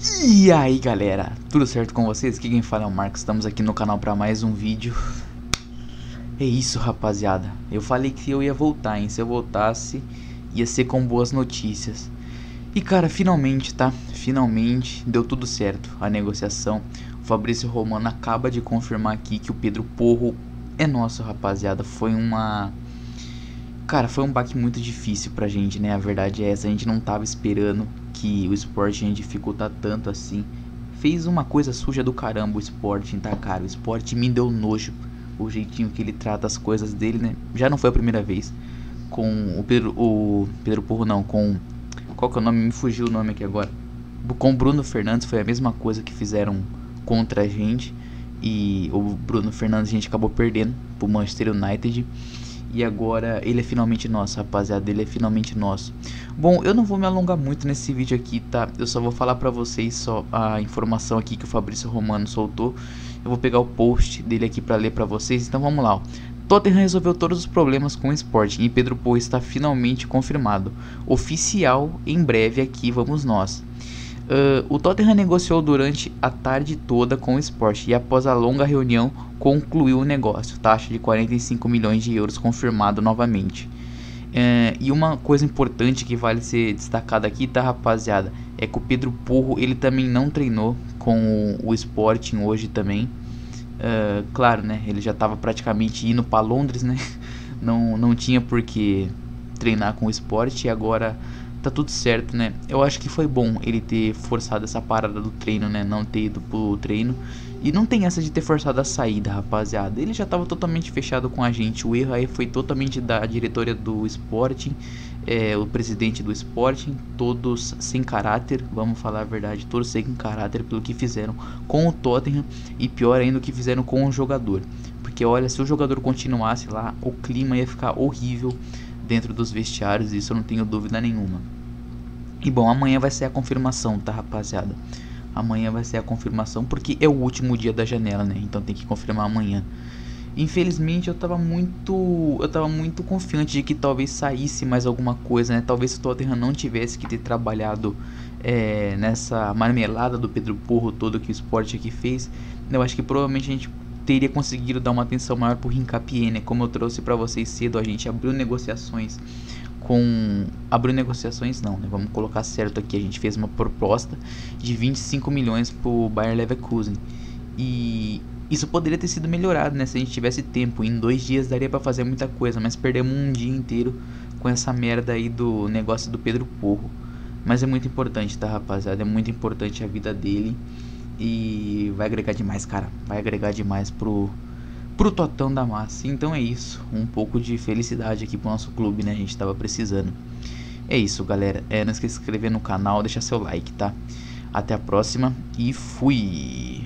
E aí galera, tudo certo com vocês? Aqui quem fala é o Marcos, estamos aqui no canal para mais um vídeo. É isso rapaziada, eu falei que eu ia voltar, hein? Se eu voltasse, ia ser com boas notícias. E cara, finalmente tá, finalmente deu tudo certo a negociação. O Fabrício Romano acaba de confirmar aqui que o Pedro Porro é nosso rapaziada. Foi uma... Cara, foi um baque muito difícil pra gente, né? A verdade é essa, a gente não tava esperando que o Sporting ia dificultar tanto assim. Fez uma coisa suja do caramba o Sporting, tá, cara? O Sporting me deu nojo. O jeitinho que ele trata as coisas dele, né? Já não foi a primeira vez. Com o Pedro. O Pedro Porro não, com. Qual que é o nome? Me fugiu o nome aqui agora. Com o Bruno Fernandes foi a mesma coisa que fizeram contra a gente. E o Bruno Fernandes a gente acabou perdendo pro Manchester United. E agora ele é finalmente nosso, rapaziada, ele é finalmente nosso. Bom, eu não vou me alongar muito nesse vídeo aqui, tá? Eu só vou falar pra vocês só a informação aqui que o Fabrício Romano soltou. Eu vou pegar o post dele aqui pra ler pra vocês, então vamos lá, ó. Tottenham resolveu todos os problemas com o Sporting e Pedro Porro está finalmente confirmado. Oficial, em breve aqui vamos nós. Uh, o Tottenham negociou durante a tarde toda com o Sport e após a longa reunião concluiu o negócio, taxa de 45 milhões de euros confirmado novamente. Uh, e uma coisa importante que vale ser destacada aqui, tá rapaziada, é que o Pedro Porro ele também não treinou com o, o Sporting hoje também. Uh, claro, né? Ele já estava praticamente indo para Londres, né? Não, não tinha por que treinar com o Sport e agora tá tudo certo, né? Eu acho que foi bom ele ter forçado essa parada do treino, né? Não ter ido pro treino. E não tem essa de ter forçado a saída, rapaziada. Ele já tava totalmente fechado com a gente. O erro aí foi totalmente da diretoria do Sporting, é, o presidente do Sporting, todos sem caráter, vamos falar a verdade, todos sem caráter pelo que fizeram com o Tottenham e pior ainda o que fizeram com o jogador. Porque olha, se o jogador continuasse lá, o clima ia ficar horrível dentro dos vestiários, isso eu não tenho dúvida nenhuma. E bom, amanhã vai ser a confirmação, tá, rapaziada? Amanhã vai ser a confirmação porque é o último dia da janela, né? Então tem que confirmar amanhã. Infelizmente eu tava muito, eu tava muito confiante de que talvez saísse mais alguma coisa, né? Talvez o Tottenham não tivesse que ter trabalhado é, nessa marmelada do Pedro Porro todo que o Sport aqui fez. Eu acho que provavelmente a gente teria conseguido dar uma atenção maior pro Rincapié, né? Como eu trouxe para vocês cedo, a gente abriu negociações com abriu negociações não, né? Vamos colocar certo aqui, a gente fez uma proposta de 25 milhões pro Bayer Leverkusen. E isso poderia ter sido melhorado, né? Se a gente tivesse tempo. Em dois dias daria para fazer muita coisa, mas perdemos um dia inteiro com essa merda aí do negócio do Pedro Porro. Mas é muito importante, tá, rapaziada? É muito importante a vida dele. E vai agregar demais, cara. Vai agregar demais pro pro Totão da Massa. Então é isso, um pouco de felicidade aqui pro nosso clube, né? A gente tava precisando. É isso, galera. É, não esqueça de se inscrever no canal, deixar seu like, tá? Até a próxima e fui!